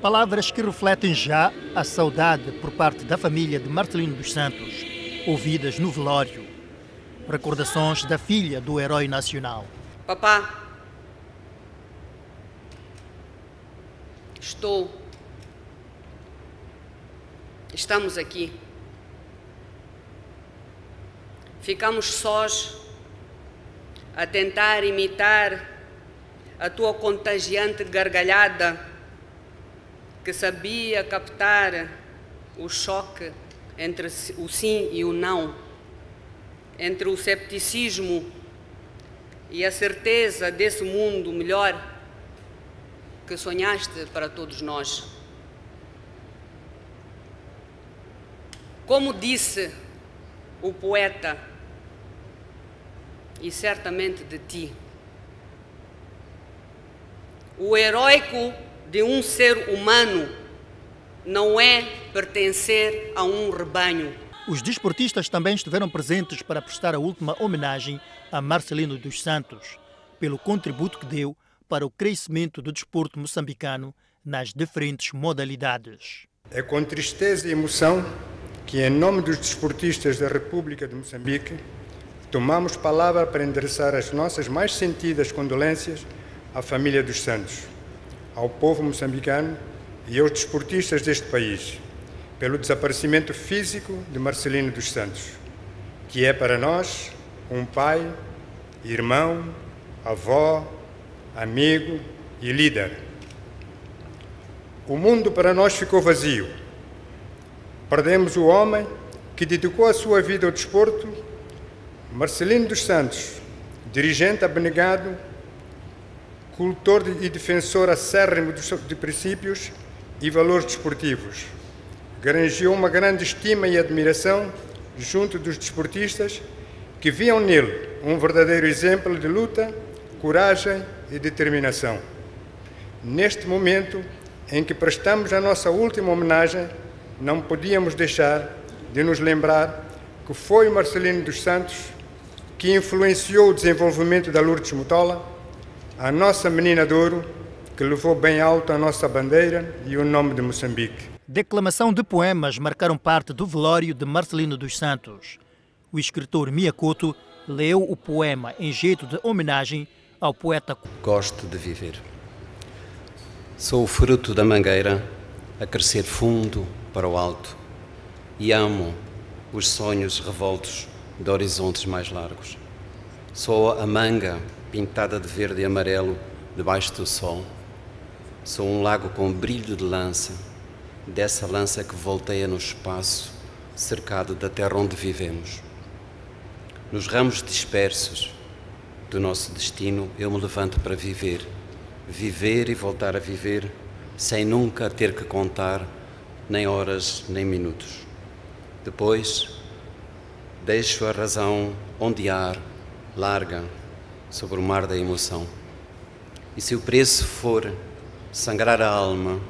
Palavras que refletem já a saudade por parte da família de Marcelino dos Santos, ouvidas no velório. Recordações da filha do herói nacional. Papá, estou. Estamos aqui. Ficamos sós a tentar imitar a tua contagiante gargalhada que sabia captar o choque entre o sim e o não, entre o cepticismo e a certeza desse mundo melhor que sonhaste para todos nós. Como disse o poeta, e certamente de ti, o heróico de um ser humano não é pertencer a um rebanho. Os desportistas também estiveram presentes para prestar a última homenagem a Marcelino dos Santos, pelo contributo que deu para o crescimento do desporto moçambicano nas diferentes modalidades. É com tristeza e emoção que, em nome dos desportistas da República de Moçambique, tomamos palavra para endereçar as nossas mais sentidas condolências à família dos Santos, ao povo moçambicano e aos desportistas deste país, pelo desaparecimento físico de Marcelino dos Santos, que é para nós um pai, irmão, avó, amigo e líder. O mundo para nós ficou vazio. Perdemos o homem que dedicou a sua vida ao desporto, Marcelino dos Santos, dirigente abnegado cultor e defensor acérrimo de princípios e valores desportivos. Granjeou uma grande estima e admiração junto dos desportistas que viam nele um verdadeiro exemplo de luta, coragem e determinação. Neste momento em que prestamos a nossa última homenagem, não podíamos deixar de nos lembrar que foi Marcelino dos Santos que influenciou o desenvolvimento da Lourdes Mutola a nossa menina de ouro, que levou bem alto a nossa bandeira e o nome de Moçambique. Declamação de poemas marcaram parte do velório de Marcelino dos Santos. O escritor Miyakoto leu o poema em jeito de homenagem ao poeta. Gosto de viver. Sou o fruto da mangueira a crescer fundo para o alto e amo os sonhos revoltos de horizontes mais largos. Sou a manga pintada de verde e amarelo debaixo do sol. Sou um lago com brilho de lança, dessa lança que volteia no espaço, cercado da terra onde vivemos. Nos ramos dispersos do nosso destino, eu me levanto para viver, viver e voltar a viver, sem nunca ter que contar nem horas nem minutos. Depois, deixo a razão ondear, larga, sobre o mar da emoção. E se o preço for sangrar a alma,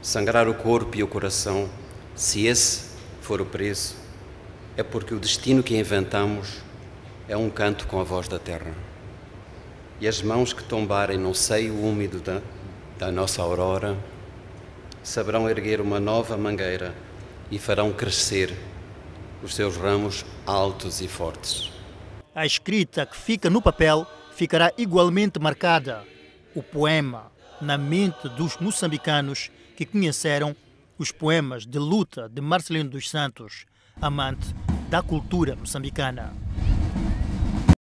sangrar o corpo e o coração, se esse for o preço, é porque o destino que inventamos é um canto com a voz da terra. E as mãos que tombarem no seio úmido da, da nossa aurora saberão erguer uma nova mangueira e farão crescer os seus ramos altos e fortes. A escrita que fica no papel ficará igualmente marcada o poema na mente dos moçambicanos que conheceram os poemas de luta de Marcelino dos Santos, amante da cultura moçambicana.